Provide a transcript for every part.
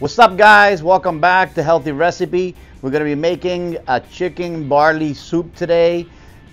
What's up guys? Welcome back to Healthy Recipe. We're going to be making a chicken barley soup today.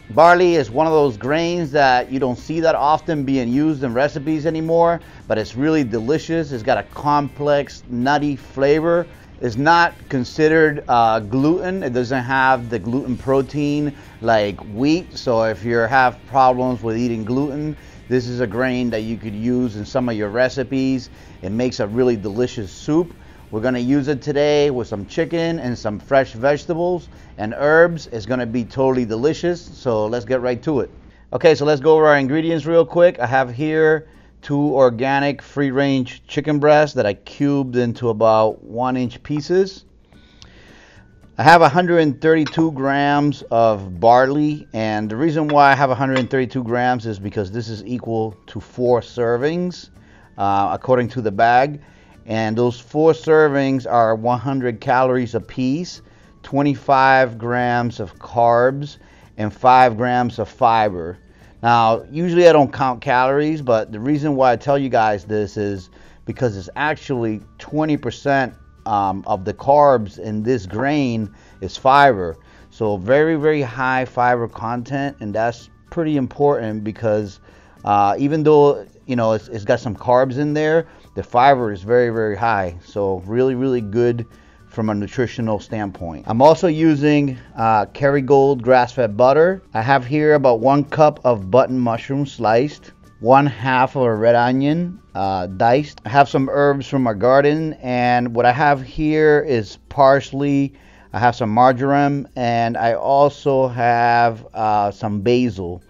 Barley is one of those grains that you don't see that often being used in recipes anymore, but it's really delicious. It's got a complex, nutty flavor. It's not considered uh, gluten. It doesn't have the gluten protein like wheat. So if you have problems with eating gluten, this is a grain that you could use in some of your recipes. It makes a really delicious soup. We're gonna use it today with some chicken and some fresh vegetables and herbs. It's gonna be totally delicious. So let's get right to it. Okay, so let's go over our ingredients real quick. I have here two organic free range chicken breasts that I cubed into about one inch pieces. I have 132 grams of barley, and the reason why I have 132 grams is because this is equal to four servings, uh, according to the bag. And those four servings are 100 calories apiece, 25 grams of carbs, and 5 grams of fiber. Now, usually I don't count calories, but the reason why I tell you guys this is because it's actually 20% um, of the carbs in this grain is fiber. So very, very high fiber content, and that's pretty important because uh, even though you know it's, it's got some carbs in there, the fiber is very, very high. So really, really good from a nutritional standpoint. I'm also using uh, Kerrygold grass-fed butter. I have here about one cup of button mushroom sliced, one half of a red onion uh, diced. I have some herbs from our garden, and what I have here is parsley. I have some marjoram, and I also have uh, some basil.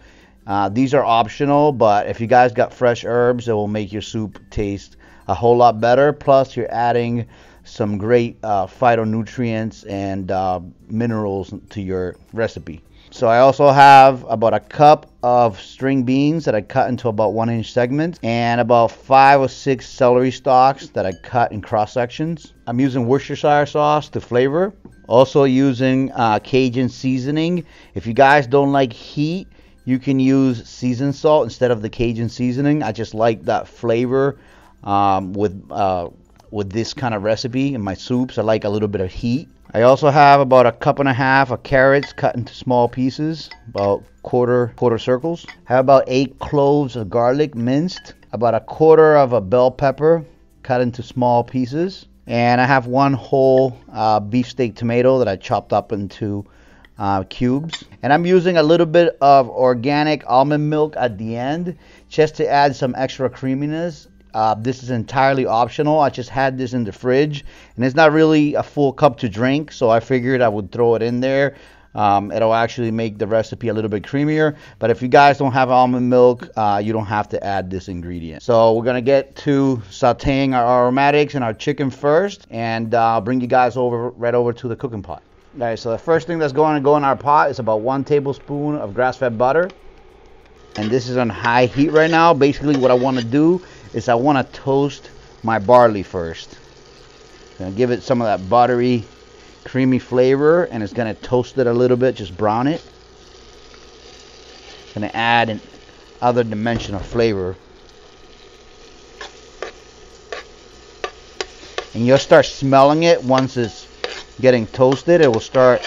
Uh, these are optional, but if you guys got fresh herbs, it will make your soup taste a whole lot better. Plus, you're adding some great uh, phytonutrients and uh, minerals to your recipe. So I also have about a cup of string beans that I cut into about one inch segments and about five or six celery stalks that I cut in cross sections. I'm using Worcestershire sauce to flavor. Also using uh, Cajun seasoning. If you guys don't like heat, you can use seasoned salt instead of the Cajun seasoning. I just like that flavor um, with uh, with this kind of recipe in my soups. I like a little bit of heat. I also have about a cup and a half of carrots cut into small pieces, about quarter quarter circles. I have about eight cloves of garlic minced, about a quarter of a bell pepper cut into small pieces, and I have one whole uh, beefsteak tomato that I chopped up into uh, cubes. And I'm using a little bit of organic almond milk at the end just to add some extra creaminess uh, this is entirely optional. I just had this in the fridge, and it's not really a full cup to drink, so I figured I would throw it in there. Um, it'll actually make the recipe a little bit creamier. But if you guys don't have almond milk, uh, you don't have to add this ingredient. So we're gonna get to sautéing our aromatics and our chicken first, and uh, bring you guys over right over to the cooking pot. All right. So the first thing that's going to go in our pot is about one tablespoon of grass-fed butter, and this is on high heat right now. Basically, what I want to do is I want to toast my barley first. Gonna give it some of that buttery, creamy flavor, and it's gonna toast it a little bit, just brown it. Gonna add an other dimension of flavor. And you'll start smelling it once it's getting toasted. It will start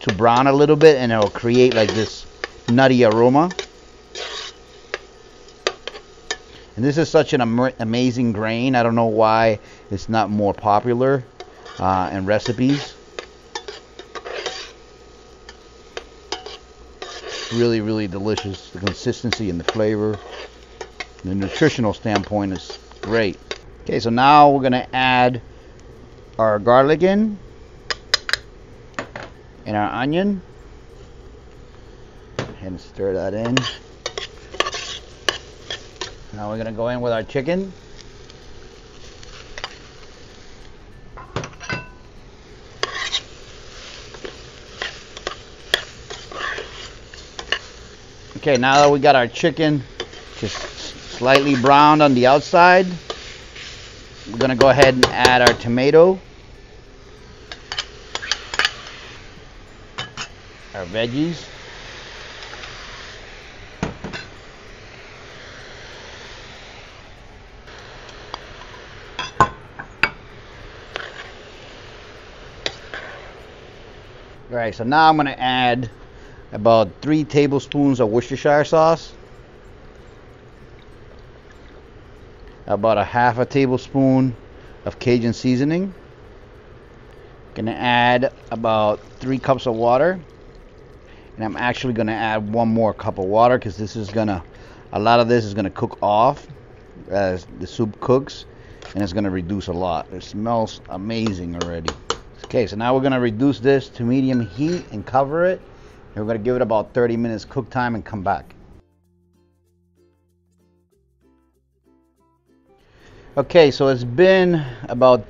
to brown a little bit, and it will create like this nutty aroma. And this is such an am amazing grain. I don't know why it's not more popular uh, in recipes. Really, really delicious. The consistency and the flavor. The nutritional standpoint is great. Okay, so now we're going to add our garlic in and our onion and stir that in. Now we're gonna go in with our chicken. Okay, now that we got our chicken just slightly browned on the outside, we're gonna go ahead and add our tomato, our veggies. All right, so now I'm gonna add about three tablespoons of Worcestershire sauce. About a half a tablespoon of Cajun seasoning. Gonna add about three cups of water. And I'm actually gonna add one more cup of water because this is gonna, a lot of this is gonna cook off as the soup cooks and it's gonna reduce a lot. It smells amazing already. Okay, so now we're gonna reduce this to medium heat and cover it. And we're gonna give it about 30 minutes cook time and come back. Okay, so it's been about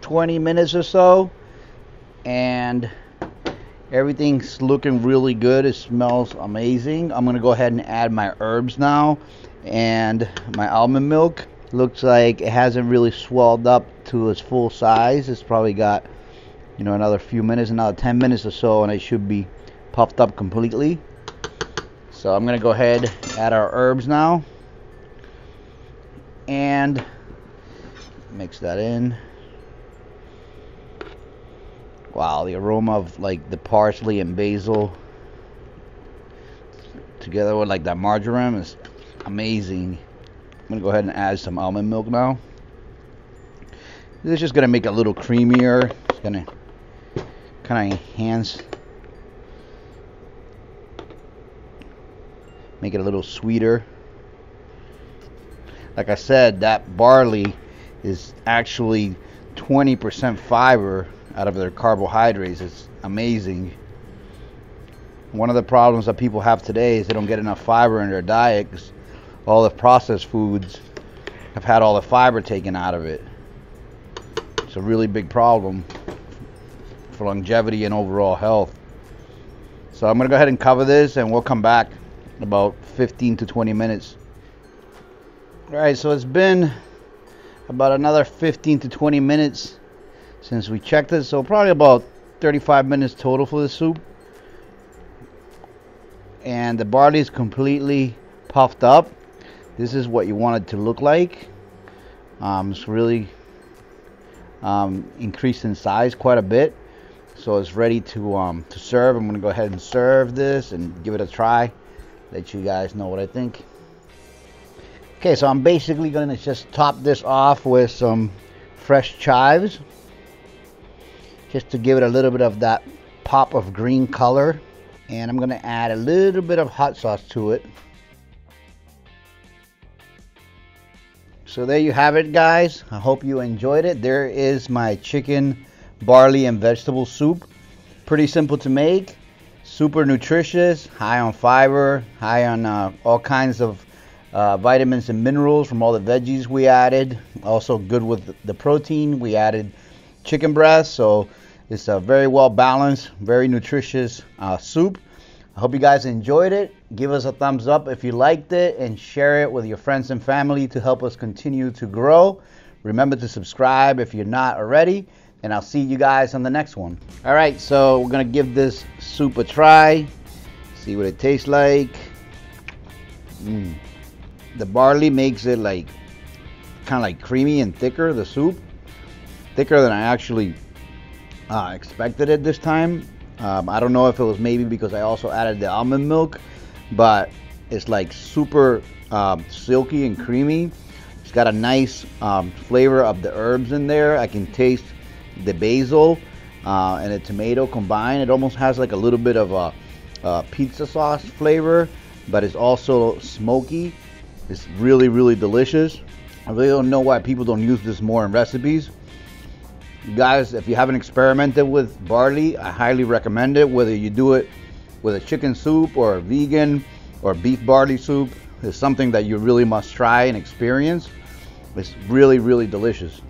20 minutes or so and everything's looking really good. It smells amazing. I'm gonna go ahead and add my herbs now and my almond milk. Looks like it hasn't really swelled up to its full size. It's probably got you know another few minutes another 10 minutes or so and it should be puffed up completely. So I'm gonna go ahead add our herbs now. And mix that in. Wow the aroma of like the parsley and basil together with like that marjoram is amazing. I'm gonna go ahead and add some almond milk now. This is just gonna make it a little creamier. It's gonna kind of enhance make it a little sweeter. Like I said that barley is actually 20% fiber out of their carbohydrates. It's amazing. One of the problems that people have today is they don't get enough fiber in their diet because all the processed foods have had all the fiber taken out of it. It's a really big problem for longevity and overall health. So I'm going to go ahead and cover this and we'll come back in about 15 to 20 minutes. Alright, so it's been about another 15 to 20 minutes since we checked this. So probably about 35 minutes total for the soup. And the barley is completely puffed up. This is what you want it to look like. Um, it's really um, increased in size quite a bit so it's ready to um, to serve. I'm gonna go ahead and serve this and give it a try. Let you guys know what I think. Okay so I'm basically gonna just top this off with some fresh chives. Just to give it a little bit of that pop of green color. And I'm gonna add a little bit of hot sauce to it. So there you have it guys. I hope you enjoyed it. There is my chicken barley and vegetable soup. Pretty simple to make, super nutritious, high on fiber, high on uh, all kinds of uh, vitamins and minerals from all the veggies we added. Also good with the protein. We added chicken breast, so it's a very well balanced, very nutritious uh, soup. I hope you guys enjoyed it. Give us a thumbs up if you liked it and share it with your friends and family to help us continue to grow. Remember to subscribe if you're not already and I'll see you guys on the next one. All right, so we're gonna give this soup a try, see what it tastes like. Mm. The barley makes it like kind of like creamy and thicker, the soup. Thicker than I actually uh, expected it this time. Um, I don't know if it was maybe because I also added the almond milk, but it's like super um, silky and creamy. It's got a nice um, flavor of the herbs in there. I can taste the basil uh, and the tomato combined. It almost has like a little bit of a, a pizza sauce flavor, but it's also smoky. It's really, really delicious. I really don't know why people don't use this more in recipes. Guys, if you haven't experimented with barley, I highly recommend it. Whether you do it with a chicken soup or a vegan or beef barley soup, it's something that you really must try and experience. It's really, really delicious.